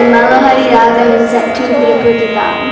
and Malahari Ragam in Septuagint Ripurtika.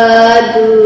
Sadhu.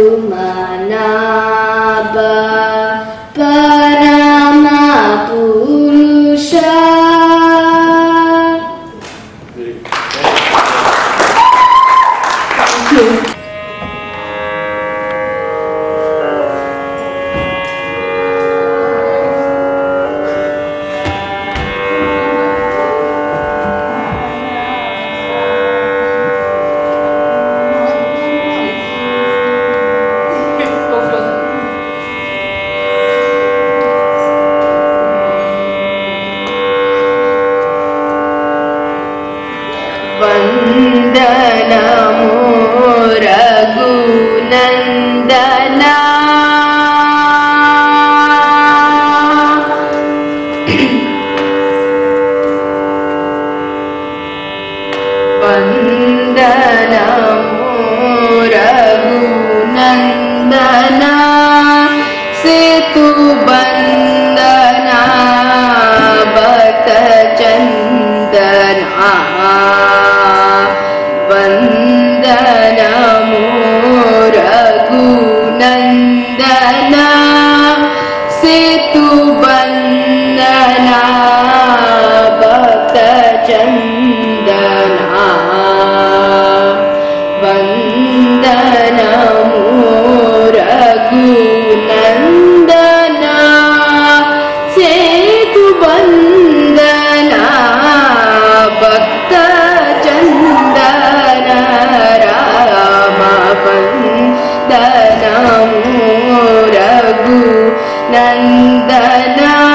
عندنا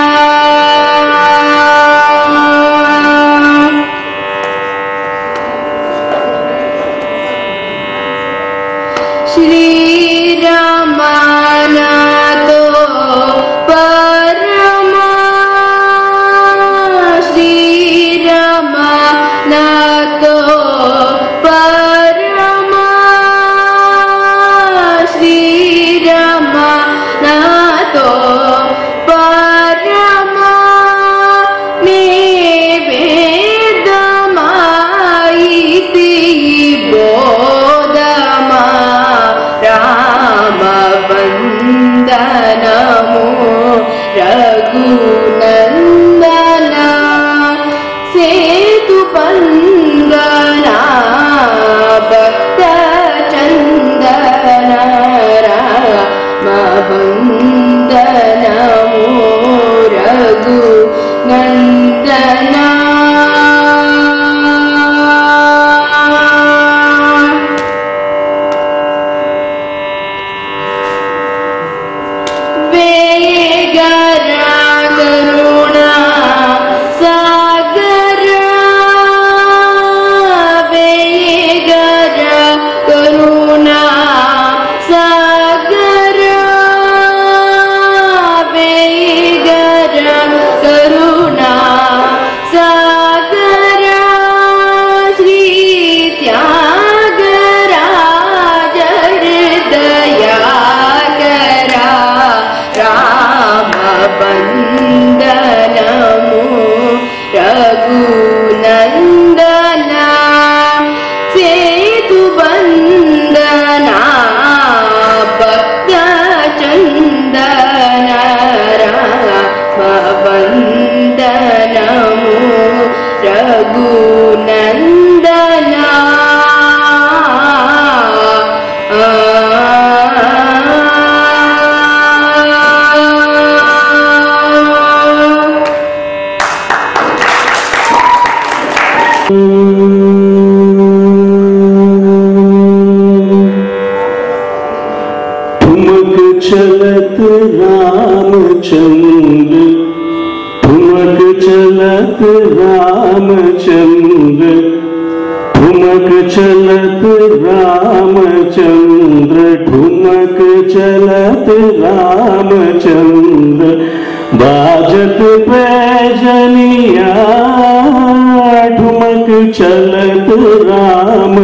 चलत रामचंद्र, ठुमक चलत रामचंद्र, ठुमक चलत रामचंद्र, बाजत पैजनिया ठुमक चलत राम,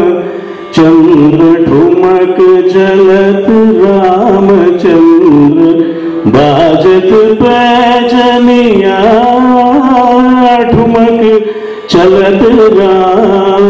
चंद्र, ठुमक चलत रामचंद्र। बाजत पैजनिया ठुमक चलत राम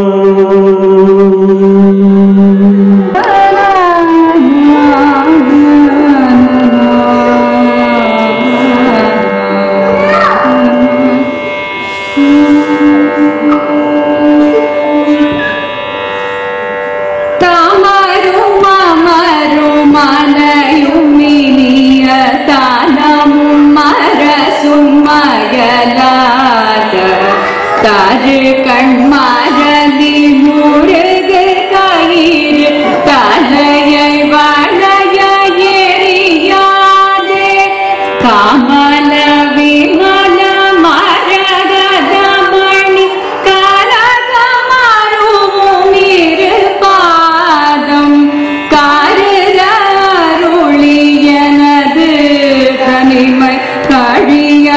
കഴിയ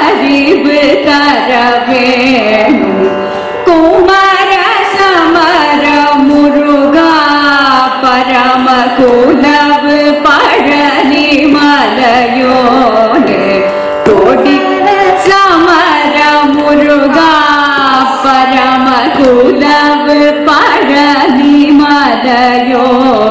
അറിവ് തരവേണു കുമര സമര മുരുക പരമകുലവ് പഴനി മലയോടെ കൊടി സമര Muruga പരമകുലവ് Palani മലയോടെ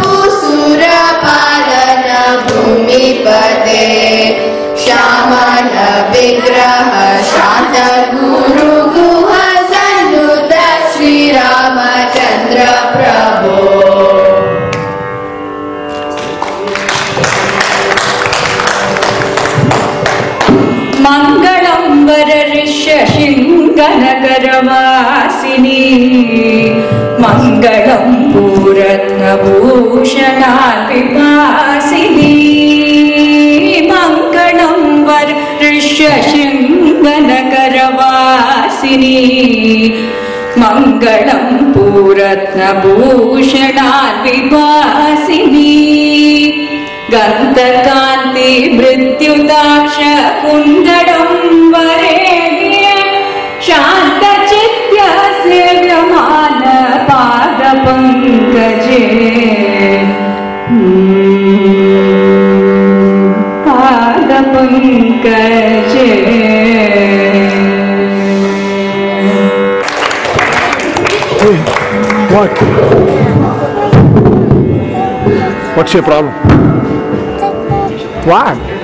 Bhusura Palana Bhumipate Shamana Vigraha Shanta Guru Guha Sanduta Sri Ramachandra Prabhu मङ्गलम् पूरत्नभूषणाभिपासिनी मङ्गलं वर्षशिङ्गनकरवासिनी मङ्गलं पूरत्नभूषणा विभासिनी गन्तकान्तिमृत्युदाक्षपुङ्गणं वरे शान्त व्यमान पादपङ्कजे पादपङ्कजे What? What's your problem? What?